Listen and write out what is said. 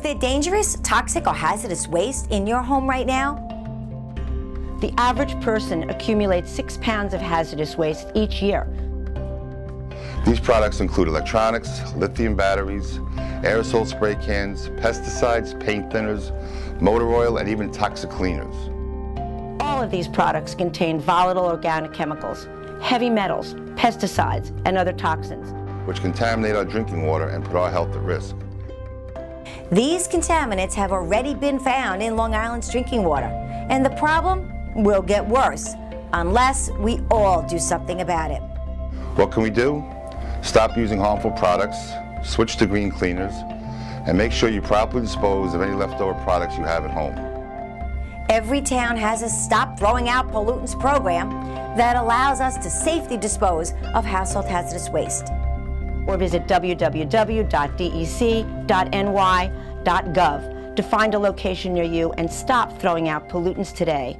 there dangerous, toxic, or hazardous waste in your home right now? The average person accumulates six pounds of hazardous waste each year. These products include electronics, lithium batteries, aerosol spray cans, pesticides, paint thinners, motor oil, and even toxic cleaners. All of these products contain volatile organic chemicals, heavy metals, pesticides, and other toxins. which contaminate our drinking water and put our health at risk. These contaminants have already been found in Long Island's drinking water, and the problem will get worse unless we all do something about it. What can we do? Stop using harmful products, switch to green cleaners, and make sure you properly dispose of any leftover products you have at home. Every town has a Stop Throwing Out Pollutants program that allows us to safely dispose of household hazardous waste. Or visit to find a location near you and stop throwing out pollutants today.